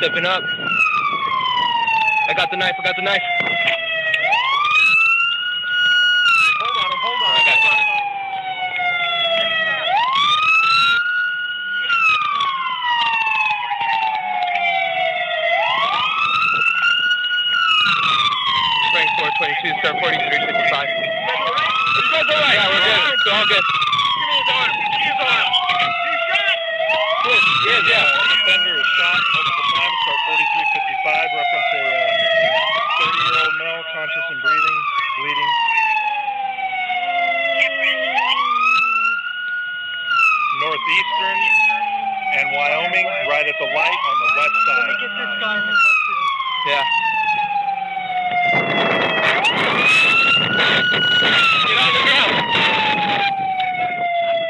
coming up. I got the knife. I got the knife. Hold on hold on. I got it. Spring 422, start 4355. You guys all right? Yeah, we're good. It's all good. Give me his arm. Give me his arm. You shot? Yes, yeah. Northeastern and Wyoming, right at the light on the west side. Get this guy in the hospital. Yeah. Get on the ground.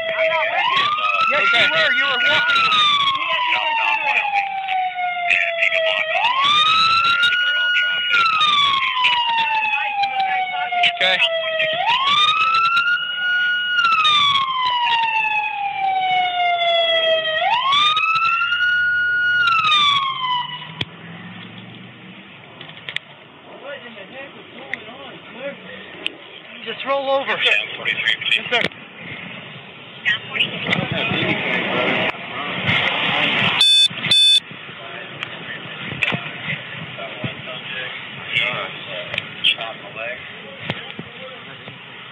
I'm not with you. Yes, Okay. you were. You were walking. Okay. Just roll over. Yes, sir.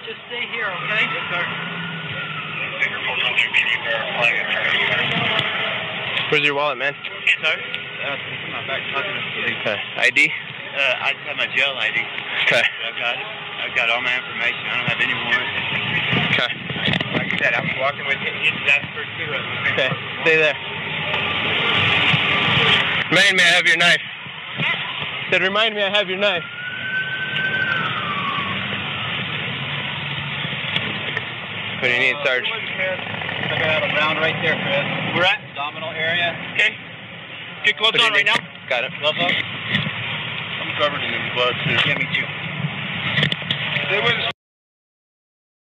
Just stay here, okay? Yes, sir. Where's your wallet, man? Sir? Uh, my back pocket. Okay. ID? Uh, I just have my jail ID. Okay. I've got it. I've got all my information. I don't have any warrants. Okay. Like I said, I was walking with him. He just asked for a cigarette. Okay. Stay there. Remind me I have your knife. Said, remind me I have your knife. What do you need, Sarge? I got a round right there, Chris. We're at abdominal area. Okay. Get gloves What do you on right now. Got it. Gloves up covered in blood, too. Yeah, me too. They went